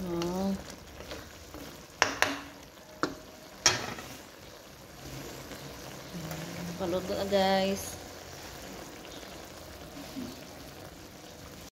Oh. Paluto guys.